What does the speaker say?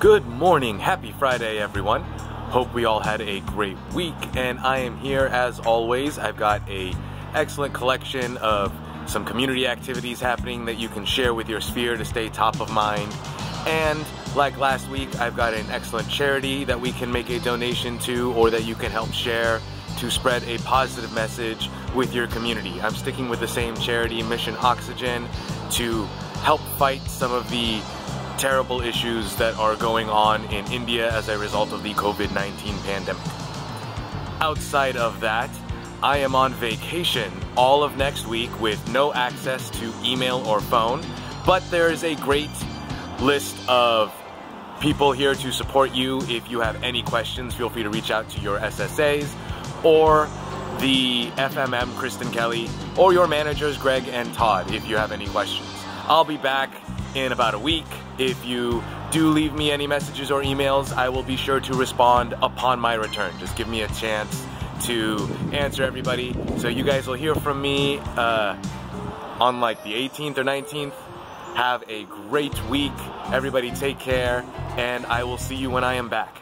Good morning, happy Friday everyone. Hope we all had a great week and I am here as always. I've got a excellent collection of some community activities happening that you can share with your sphere to stay top of mind. And like last week, I've got an excellent charity that we can make a donation to or that you can help share to spread a positive message with your community. I'm sticking with the same charity, Mission Oxygen, to help fight some of the terrible issues that are going on in India as a result of the COVID-19 pandemic. Outside of that, I am on vacation all of next week with no access to email or phone, but there is a great list of people here to support you. If you have any questions, feel free to reach out to your SSAs or the FMM, Kristen Kelly, or your managers, Greg and Todd, if you have any questions. I'll be back in about a week. If you do leave me any messages or emails, I will be sure to respond upon my return. Just give me a chance to answer everybody. So you guys will hear from me uh, on like the 18th or 19th. Have a great week. Everybody take care, and I will see you when I am back.